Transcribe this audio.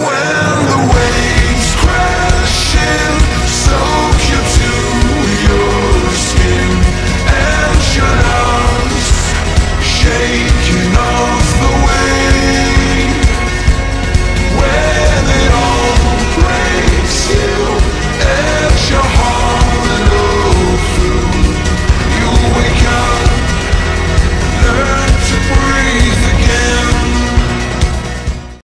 Well,